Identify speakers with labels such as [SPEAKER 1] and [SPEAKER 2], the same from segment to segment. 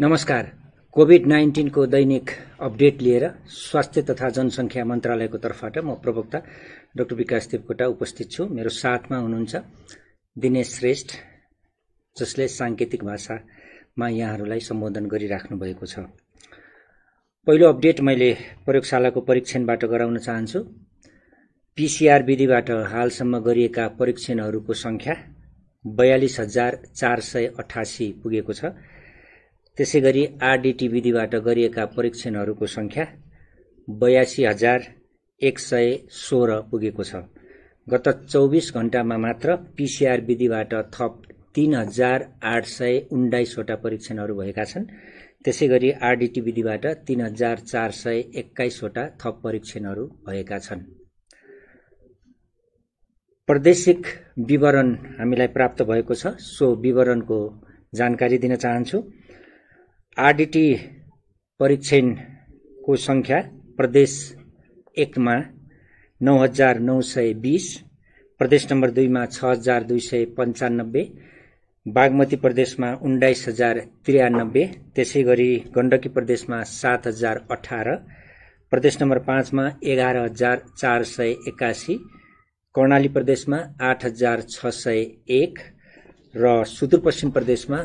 [SPEAKER 1] नमस्कार। कोभिड नाइन्टिनको दैनिक अपडेट लिएर स्वास्थ्य तथा जनसङ्ख्या मन्त्रालयको तर्फबाट म प्रवक्ता डाक्टर विकास देवकोटा उपस्थित छु। मेरो साथमा हुनुहुन्छ दिनेश श्रेष्ठ जसले साङ्केतिक भाषामा यहाँहरूलाई सम्बोधन गरिराख्नु भएको छ। पहिलो अपडेट मैले प्रयोगशालाको परीक्षणबाट गराउन चाहन्छु। पिसिआर विधिबाट हालसम्म गरिएका परीक्षणहरूको सङ्ख्या बयालिस हजार चार सय अठासी पुगेको छ। त्यसै गरी आरडिटी विधिबाट गरिएका परीक्षणहरूको सङ्ख्या बयासी हजार एक सय सोह्र पुगेको छ। गत चौबिस घण्टामा मात्र पिसिआर विधिबाट थप तीन हजार आठ सय उन्नाइसवटा परीक्षणहरू भएका छन्। त्यसै गरी आरडिटी विधिबाट तीन हजार चार सय एक्काइसवटा थप परीक्षणहरू भएका छन्। प्रादेशिक विवरण हामीलाई प्राप्त भएको छ सो विवरणको जानकारी दिन चाहन्छु। आरडिटी परीक्षणको सङ्ख्या प्रदेश एकमा नौ हजार नौ सय बिस प्रदेश नम्बर दुईमा छ हजार दुई सय पन्चानब्बे बागमती प्रदेशमा उन्नाइस हजार त्रियानब्बे त्यसै गरी गण्डकी प्रदेशमा सात हजार अठार प्रदेश नम्बर पाँचमा एघार हजार चार सय एकासी कर्णाली प्रदेशमा आठ हजार छ सय एक र सुदूरपश्चिम प्रदेशमा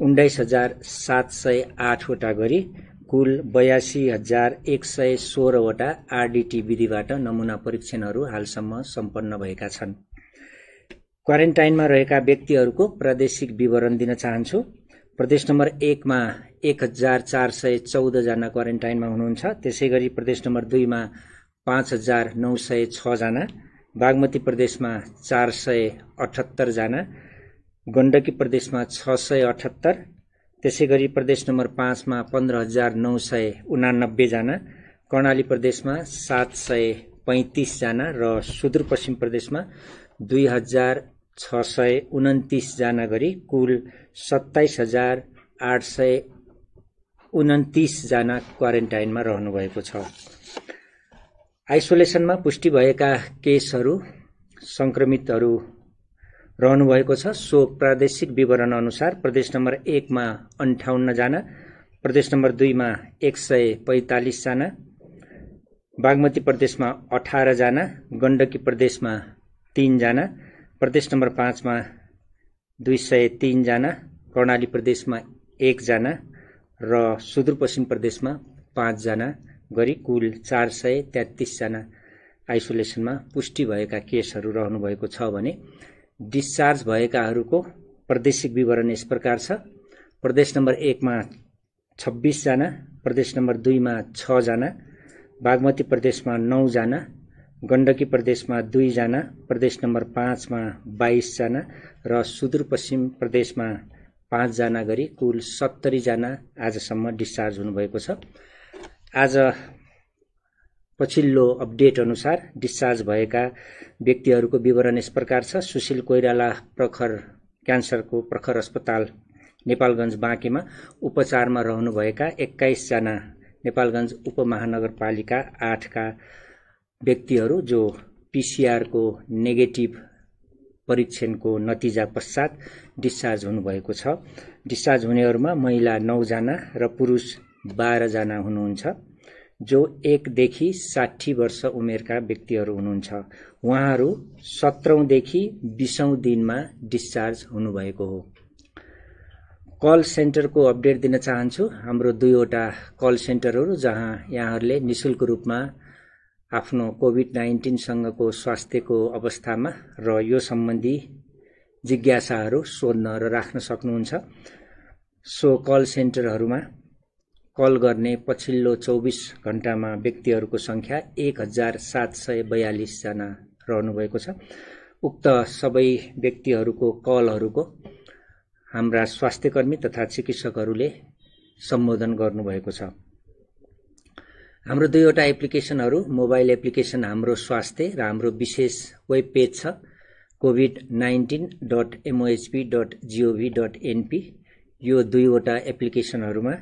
[SPEAKER 1] उन्नाइस हजार सात सय आठवटा गरी कुल बयासी हजार एक सय सोह्रवटा आरडिटी विधिबाट नमुना परीक्षणहरू हालसम्म सम्पन्न भएका छन्। क्वारेन्टाइनमा रहेका व्यक्तिहरूको प्रादेशिक विवरण दिन चाहन्छु। प्रदेश नम्बर एकमा एक हजार चार सय चौधजना क्वारेन्टाइनमा हुनुहुन्छ। त्यसै गरी प्रदेश नम्बर दुईमा पाँच हजार नौ सय छजना। बागमती प्रदेशमा चार सय अठहत्तरजना। गण्डकी प्रदेशमा छ सय अठहत्तर त्यसै गरी प्रदेश नम्बर पाँचमा पन्ध्र हजार नौ सय उनानब्बेजना कर्णाली प्रदेशमा सात सय पैँतिसजना र सुदूरपश्चिम प्रदेशमा दुई हजार छ सय उन्तिसजना गरी कुल सत्ताइस हजार आठ सय उन्तिसजना क्वारेन्टाइनमा रहनुभएको छ। आइसोलेसनमा पुष्टि भएका केसहरू संक्रमितहरू रहनुभएको छ। सो प्रादेशिक विवरण अनुसार प्रदेश नम्बर एकमा अन्ठाउन्नजना प्रदेश नम्बर दुईमा एक सय पैँतालिसजना बागमती प्रदेशमा अठारजना गण्डकी प्रदेशमा तिनजना प्रदेश नम्बर पाँचमा दुई सय तिनजना कर्णाली प्रदेशमा एकजना र सुदूरपश्चिम प्रदेशमा पाँचजना गरी कुल चार सय तेत्तिसजना आइसोलेसनमा पुष्टि भएका केसहरू रहनुभएको छ भने डिस्चार्ज भएकाहरूको प्रादेशिक विवरण यस प्रकार छ। प्रदेश नम्बर एकमा छब्बिसजना प्रदेश नम्बर दुईमा छजना बागमती प्रदेशमा नौजना गण्डकी प्रदेशमा दुईजना प्रदेश नम्बर पाँचमा बाइसजना र सुदूरपश्चिम प्रदेशमा पाँचजना गरी कुल सत्तरीजना आजसम्म डिस्चार्ज हुनुभएको छ। आज पछिल्लो अपडेट अनुसार डिस्चार्ज भएका व्यक्तिहरूको विवरण यस प्रकार छ। सुशील कोइराला प्रखर क्यान्सरको प्रखर अस्पताल नेपालगञ्ज बाँकेमा उपचारमा रहनुभएका एक्काइसजना नेपालगञ्ज उपमहानगरपालिका आठका व्यक्तिहरू जो पिसिआरको नेगेटिभ परीक्षणको नतिजा पश्चात डिस्चार्ज हुनुभएको छ। डिस्चार्ज हुनेहरूमा महिला नौजना र पुरुष बाह्रजना हुनुहुन्छ। जो एकदेखि साठी वर्ष उमेरका व्यक्तिहरू हुनुहुन्छ। उहाँहरू सत्रौँदेखि बिसौँ दिनमा डिस्चार्ज हुनुभएको हो। कल सेन्टरको अपडेट दिन चाहन्छु। हाम्रो दुईवटा कल सेन्टरहरू जहाँ यहाँहरूले निशुल्क रूपमा आफ्नो कोभिड नाइन्टिनसँगको स्वास्थ्यको अवस्थामा र यो सम्बन्धी जिज्ञासाहरू सोध्न र राख्न सक्नुहुन्छ। सो कल सेन्टरहरूमा कल गर्ने पछिल्लो चौबिस घण्टामा व्यक्तिहरूको सङ्ख्या एक हजार सात सय बयालिसजना रहनुभएको छ। उक्त सबै व्यक्तिहरूको कलहरूको हाम्रा स्वास्थ्यकर्मी तथा चिकित्सकहरूले सम्बोधन गर्नुभएको छ। हाम्रो दुईवटा एप्लिकेसनहरू मोबाइल एप्लिकेसन हाम्रो स्वास्थ्य र हाम्रो विशेष वेब पेज छ COVID nineteen dot MOHP dot GOV dot NP यो दुईवटा एप्लिकेसनहरूमा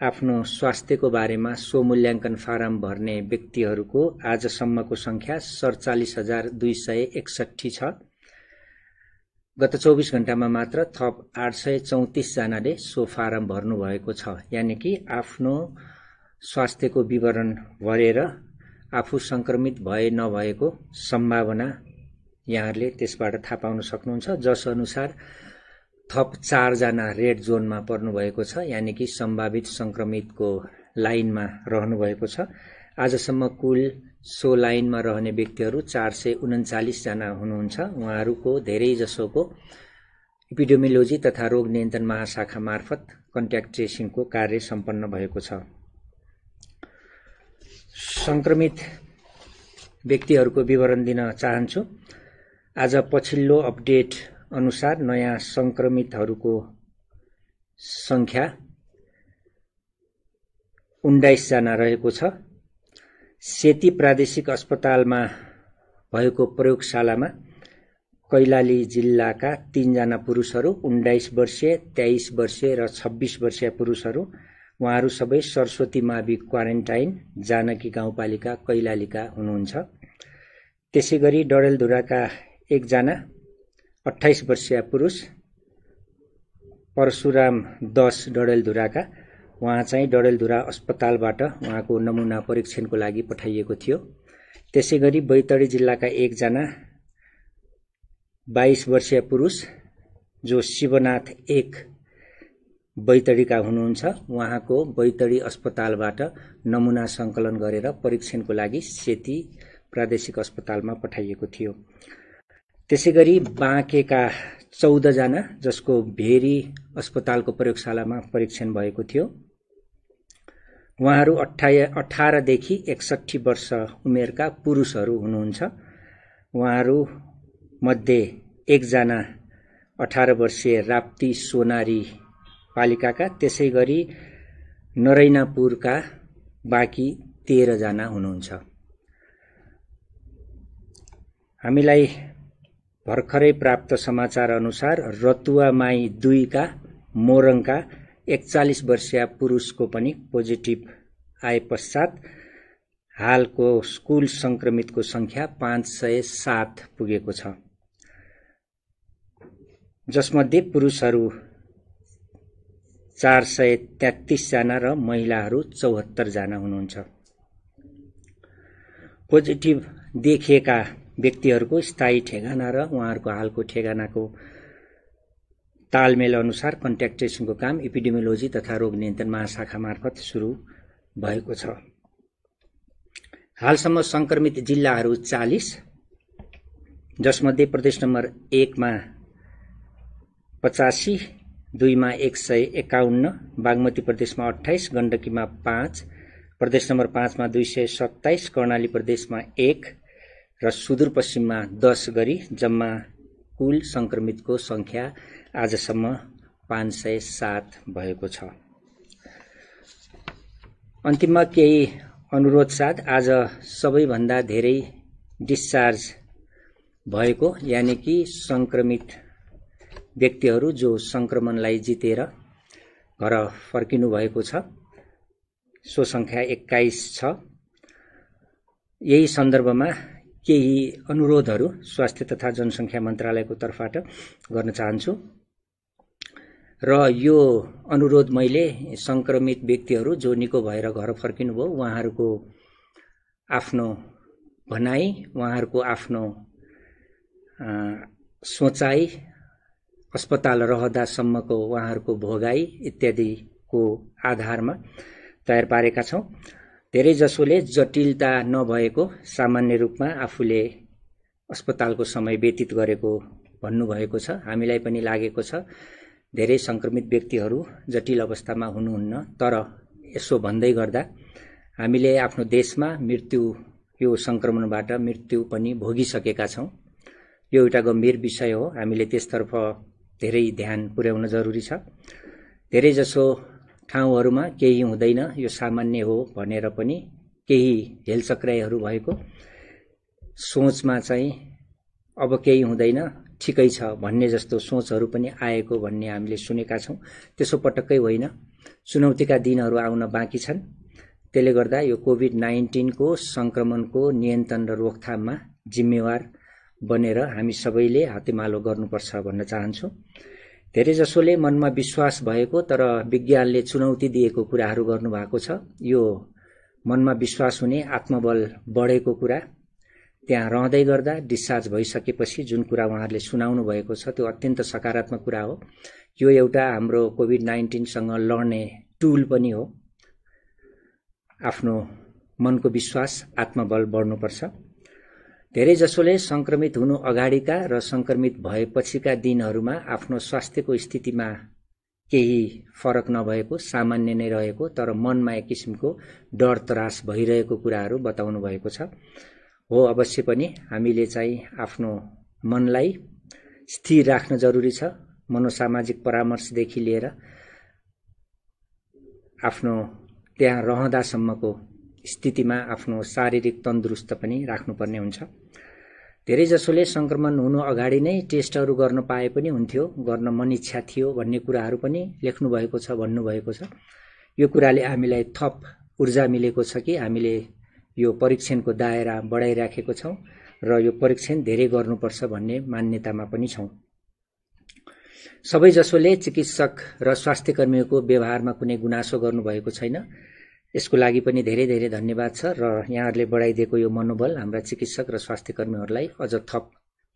[SPEAKER 1] आफ्नो स्वास्थ्यको बारेमा स्वमूल्याङ्कन फारम भर्ने व्यक्तिहरूको आजसम्मको सङ्ख्या सडचालिस हजार दुई सय एकसट्ठी छ। गत चौबिस घण्टामा मात्र थप आठ सय चौतिसजनाले सो फारम भर्नुभएको छ। यानि कि आफ्नो स्वास्थ्यको विवरण भरेर आफू संक्रमित भए नभएको सम्भावना यहाँहरूले त्यसबाट थाहा पाउन सक्नुहुन्छ। जसअनुसार थप चारजना रेड जोनमा पर्नुभएको छ यानि कि सम्भावित संक्रमितको लाइनमा रहनुभएको छ। आजसम्म कुल सो लाइनमा रहने व्यक्तिहरू चार सय उन्चालिसजना हुनुहुन्छ। उहाँहरूको धेरैजसोको इपिडेमियोलोजी तथा रोग नियन्त्रण महाशाखा मार्फत कन्ट्याक्ट ट्रेसिङको कार्य सम्पन्न भएको छ। संक्रमित व्यक्तिहरूको विवरण दिन चाहन्छु। आज पछिल्लो अपडेट अनुसार नयाँ संक्रमितहरूको सङ्ख्या उन्नाइसजना रहेको छ। सेती प्रादेशिक अस्पतालमा भएको प्रयोगशालामा कैलाली जिल्लाका तीनजना पुरुषहरू उन्नाइस वर्षीय तेइस वर्षीय र छब्बिस वर्षीय पुरुषहरू। उहाँहरू सबै सरस्वती मावि क्वारेन्टाइन जानकी गाउँपालिका कैलालीका हुनुहुन्छ। त्यसै गरी डडेलधुराका एकजना अठाइस वर्षीय पुरुष परशुराम दस डडेलधुराका। उहाँ चाहिँ डडेलधुरा अस्पतालबाट उहाँको नमुना परीक्षणको लागि पठाइएको थियो। त्यसै गरी बैतडी जिल्लाका एकजना बाइस वर्षीय पुरुष जो शिवनाथ एक बैतडीका हुनुहुन्छ उहाँको बैतडी अस्पतालबाट नमुना सङ्कलन गरेर परीक्षणको लागि सेती प्रादेशिक अस्पतालमा पठाइएको थियो। त्यसै गरी बाँकेका चौधजना जसको भेरी अस्पतालको प्रयोगशालामा परीक्षण भएको थियो उहाँहरू अठाइ अठारदेखि एकसट्ठी वर्ष उमेरका पुरुषहरू हुनुहुन्छ। उहाँहरू मध्ये एकजना अठार वर्षीय राप्ती सोनारी पालिकाका त्यसै गरी नरैनापुरका बाँकी तेह्रजना हुनुहुन्छ। हामीलाई भर्खरै प्राप्त समाचार अनुसार रतुवा माई दुईका मोरङका एकचालिस वर्षीय पुरुषको पनि पोजिटिभ आए पश्चात हालको स्कुल संक्रमितको संख्या पाँच सय सात पुगेको छ। जसमध्ये पुरुषहरू चार सय तेत्तिसजना र महिलाहरू चौहत्तरजना हुनुहुन्छ। पोजिटिभ देखिएका व्यक्तिहरूको स्थायी ठेगाना र उहाँहरूको हालको ठेगानाको तालमेल अनुसार कन्ट्याक्ट ट्रेसिङको काम इपिडेमियोलोजी तथा रोग नियन्त्रण महाशाखा मार्फत सुरु भएको छ। हालसम्म संक्रमित जिल्लाहरू चालिस जसमध्ये प्रदेश नम्बर एकमा पचासी दुईमा एक सय एकाउन्न बागमती प्रदेशमा अठाइस गण्डकीमा पाँच प्रदेश नम्बर पाँचमा दुई सय सत्ताइस कर्णाली प्रदेशमा एक र सुदूरपश्चिममा दस गरी जम्मा कुल संक्रमितको सङ्ख्या आजसम्म पाँच सय सात भएको छ। अन्तिममा केही अनुरोध साथ आज सबैभन्दा धेरै डिस्चार्ज भएको यानि कि सङ्क्रमित व्यक्तिहरू जो सङ्क्रमणलाई जितेर घर फर्किनु भएको छ सो सङ्ख्या एक्काइस छ। यही सन्दर्भमा केही अनुरोधहरू स्वास्थ्य तथा जनसङ्ख्या मन्त्रालयको तर्फबाट गर्न चाहन्छु। र यो अनुरोध मैले सङ्क्रमित व्यक्तिहरू जो निको भएर घर फर्किनुभयो उहाँहरूको आफ्नो भनाइ उहाँहरूको आफ्नो सोचाइ अस्पताल रहँदासम्मको उहाँहरूको भोगाई इत्यादिको आधारमा तयार पारेका छौँ। धेरैजसोले जटिलता नभएको सामान्य रूपमा आफूले अस्पतालको समय व्यतीत गरेको भन्नुभएको छ। हामीलाई पनि लागेको छ। धेरै सङ्क्रमित व्यक्तिहरू जटिल अवस्थामा हुनुहुन्न तर यसो भन्दै गर्दा हामीले आफ्नो देशमा मृत्यु यो सङ्क्रमणबाट मृत्यु पनि भोगिसकेका छौँ। यो एउटा गम्भीर विषय हो। हामीले त्यसतर्फ धेरै ध्यान पुर्याउन जरुरी छ। धेरैजसो ठाउँहरूमा केही हुँदैन। यो सामान्य हो भनेर पनि केही हेलचक्राइहरू भएको सोचमा चाहिँ अब केही हुँदैन। ठिकै छ भन्ने जस्तो सोचहरू पनि आएको भन्ने हामीले सुनेका छौँ। त्यसो पटक्कै होइन। चुनौतीका दिनहरू आउन बाँकी छन्। त्यसले गर्दा यो कोभिड नाइन्टिनको सङ्क्रमणको नियन्त्रण र रोकथाममा जिम्मेवार बनेर हामी सबैले हातेमालो गर्नुपर्छ भन्न चाहन्छु। धेरैजसोले मनमा विश्वास भएको तर विज्ञानले चुनौती दिएको कुराहरू गर्नुभएको छ। यो मनमा विश्वास हुने आत्मबल बढेको कुरा। त्यहाँ रहँदै गर्दा डिस्चार्ज भइसकेपछि जुन कुरा उहाँहरूले सुनाउनु भएको छ त्यो अत्यन्त सकारात्मक कुरा हो। यो एउटा हाम्रो कोभिड नाइन्टिनसँग लड्ने टुल पनि हो। आफ्नो मनको विश्वास आत्मबल बढ्नुपर्छ। धेरैजसोले संक्रमित हुनु अगाडिका र संक्रमित भएपछिका दिनहरूमा आफ्नो स्वास्थ्यको स्थितिमा केही फरक नभएको सामान्य नै रहेको तर मनमा एक किसिमको डर त्रास भइरहेको कुराहरू बताउनु भएको छ। हो अवश्य पनि हामीले चाहिँ आफ्नो मनलाई स्थिर राख्न जरुरी छ। मनोसामाजिक परामर्शदेखि लिएर आफ्नो त्यहाँ रहँदासम्मको स्थितिमा आफ्नो शारीरिक तन्दुरुस्त पनि राख्नुपर्ने हुन्छ। धेरैजसोले सङ्क्रमण हुनु अगाडि नै टेस्टहरू गर्न पाए पनि हुन्थ्यो गर्न मन इच्छा थियो भन्ने कुराहरू पनि लेख्नुभएको छ भन्नुभएको छ। यो कुराले हामीलाई थप ऊर्जा मिलेको छ कि हामीले यो परीक्षणको दायरा बढाइराखेको छौँ र यो परीक्षण धेरै गर्नुपर्छ भन्ने मान्यतामा पनि छौँ। सबैजसोले चिकित्सक र स्वास्थ्यकर्मीहरूको व्यवहारमा कुनै गुनासो गर्नुभएको छैन। यसको लागि पनि धेरै धेरै धन्यवाद छ र यहाँहरूले बढाइदिएको यो मनोबल हाम्रा चिकित्सक र स्वास्थ्य कर्मीहरूलाई अझ थप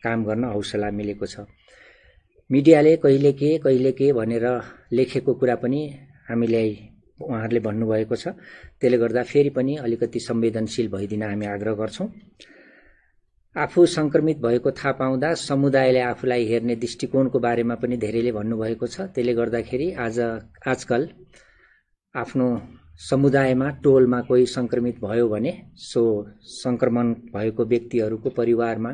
[SPEAKER 1] काम गर्न हौसला मिलेको छ। मिडियाले कहिले के कहिले के भनेर लेखेको कुरा पनि हामीलाई उहाँहरूले भन्नुभएको छ। त्यसले गर्दा फेरि पनि अलिकति संवेदनशील भइदिन हामी आग्रह गर्छौँ। आफू सङ्क्रमित भएको थाहा पाउँदा समुदायले आफूलाई हेर्ने दृष्टिकोणको बारेमा पनि धेरैले भन्नुभएको छ। त्यसले गर्दाखेरि आज आजकल आफ्नो समुदायमा टोलमा कोही सङ्क्रमित भयो भने सो सङ्क्रमण भएको व्यक्तिहरूको परिवारमा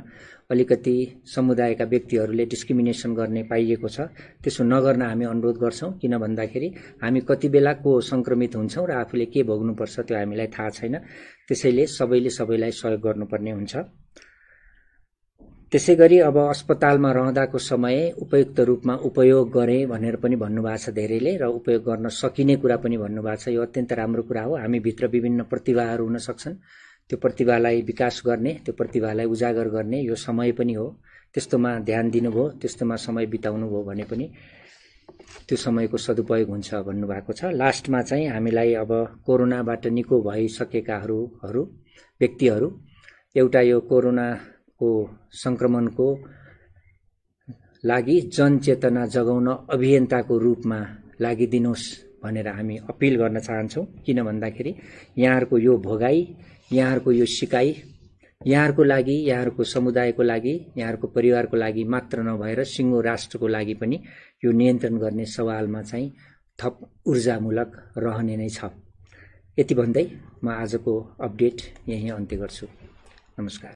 [SPEAKER 1] अलिकति समुदायका व्यक्तिहरूले डिस्क्रिमिनेसन गर्ने पाइएको छ। त्यसो नगर्न हामी अनुरोध गर्छौँ किन भन्दाखेरि हामी कति बेला को सङ्क्रमित हुन्छौँ र आफूले के भोग्नुपर्छ त्यो हामीलाई थाहा छैन। त्यसैले सबैले सबैलाई सहयोग गर्नुपर्ने हुन्छ। त्यसै गरी अब अस्पतालमा रहँदाको समय उपयुक्त रूपमा उपयोग गरेँ भनेर पनि भन्नुभएको छ धेरैले र उपयोग गर्न सकिने कुरा पनि भन्नुभएको छ। यो अत्यन्त राम्रो कुरा हो। हामीभित्र विभिन्न प्रतिभाहरू हुन सक्छन्। त्यो प्रतिभालाई विकास गर्ने त्यो प्रतिभालाई उजागर गर्ने यो समय पनि हो। त्यस्तोमा ध्यान दिनुभयो त्यस्तोमा समय बिताउनु भयो भने पनि त्यो समयको सदुपयोग हुन्छ भन्नुभएको छ। लास्टमा चाहिँ हामीलाई अब कोरोनाबाट निको भइसकेकाहरू व्यक्तिहरू एउटा यो कोरोना को सङ्क्रमणको लागि जनचेतना जगाउन अभियन्ताको रूपमा लागिदिनुहोस् भनेर हामी अपिल गर्न चाहन्छौँ। किन भन्दाखेरि यहाँहरूको यो भोगाई यहाँहरूको यो सिकाइ यहाँहरूको लागि यहाँहरूको समुदायको लागि यहाँहरूको परिवारको लागि मात्र नभएर सिङ्गो राष्ट्रको लागि पनि यो नियन्त्रण गर्ने सवालमा चाहिँ थप ऊर्जामूलक रहने नै छ। यति भन्दै म आजको अपडेट यहीँ अन्त्य गर्छु। नमस्कार।